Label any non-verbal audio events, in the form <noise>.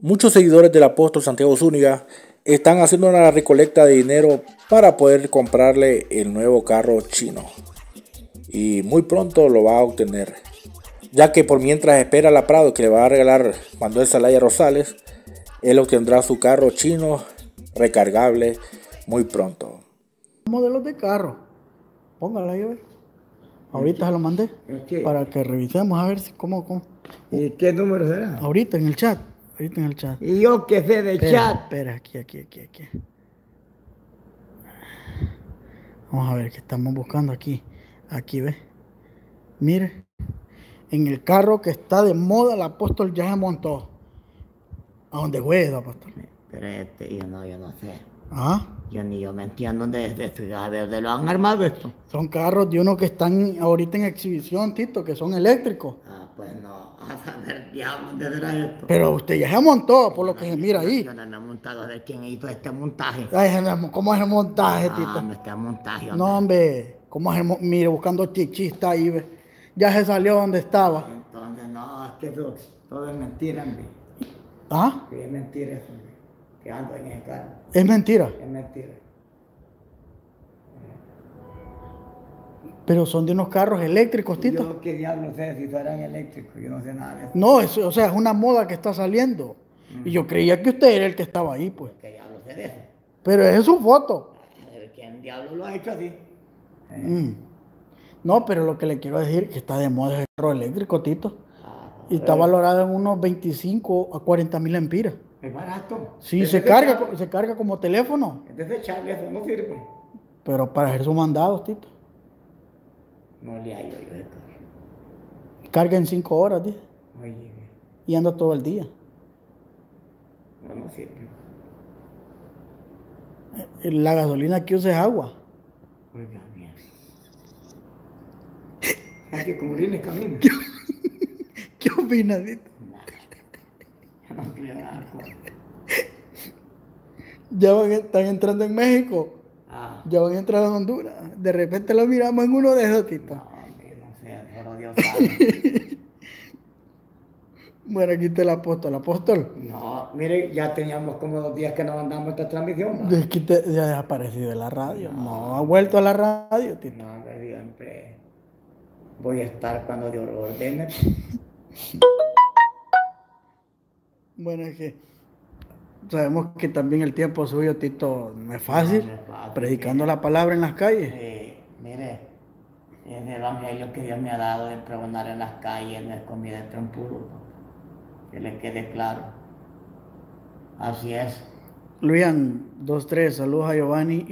Muchos seguidores del apóstol Santiago Zúñiga están haciendo una recolecta de dinero para poder comprarle el nuevo carro chino. Y muy pronto lo va a obtener. Ya que por mientras espera la Prado que le va a regalar Manuel Salaya Rosales, él obtendrá su carro chino recargable muy pronto. Modelos de carro. Póngala ahí, ver. Ahorita se lo mandé. Para que revisemos a ver si cómo, cómo. ¿Y qué número será? Ahorita en el chat. Ahorita en el chat. Y yo que sé de Espera, chat. Espera, aquí, aquí, aquí, aquí. Vamos a ver qué estamos buscando aquí. Aquí, ve. Mire. En el carro que está de moda, el apóstol ya se montó. ¿A dónde juega, apóstol? Pero este, yo no, yo no sé. Ah, Yo ni yo me entiendo de, de, de, a ver, de lo han armado esto. son carros de uno que están ahorita en exhibición, Tito, que son eléctricos. Ah, pues no, <laughs> a saber diablo dónde será esto. Pero usted ya se montó, por lo que se mira ahí. Yo no he montado ver quién hizo este montaje. Ay, ¿Cómo es el montaje, Ah, Tito? me está montaje. hombre. No, hombre, ¿cómo es el mo- Mire, buscando chichi está ahí, ve. Ya se salió donde estaba. Entonces, no, es que eso, todo es mentira, hombre. ¿Ah? Que es mentira eso, hombre. Que ando en ese carro. Es mentira. Es mentira. Pero son de unos carros eléctricos, Tito. Yo qué diablo sé si fueran eléctricos, yo no sé nada de eso. No, es, o sea, es una moda que está saliendo. Y yo creía que usted era el que estaba ahí, pues. ¿Qué diablo sé de eso? Pero es su foto. ¿Quién diablo lo ha hecho así? Mm. No, pero lo que le quiero decir es que está de moda el carro eléctrico, Tito. Ah, Y está valorado en unos 25 a 40 mil empiras. es barato. Sí, se carga, desechable. co- se carga como teléfono. Es desechable, eso no sirve. Pero para hacer sus mandados, Tito. No le hallo yo esto. Carga en 5 horas, dice. Oye, Y anda todo el día. no, no sirve. Eh, La gasolina que usa es agua. Oiga, bien. Hay que cubrirle camino. ¿Qué <laughs> opinas, Tito? No creo nada. Ya van, están entrando en México. Ah, Ya van a entrar a Honduras. De repente lo miramos en uno de esos, Tito. no, no sé, Dios sabe. <laughs> Bueno, aquí está el apóstol. Apóstol, No, mire, ya teníamos como dos días que no mandamos esta transmisión. ¿no? es que te- ya ha desaparecido de la radio. No ha vuelto a la radio, Tito. No, siempre voy a estar cuando Dios lo ordene. <laughs> Bueno, es que sabemos que también el tiempo suyo, Tito, no es fácil. No es fácil, Predicando la palabra en las calles. Eh, mire, el evangelio que Dios me ha dado de pregonar en las calles no es comida de trompudo. Que le quede claro. Así es. Luian, 2-3, saludos a Giovanni.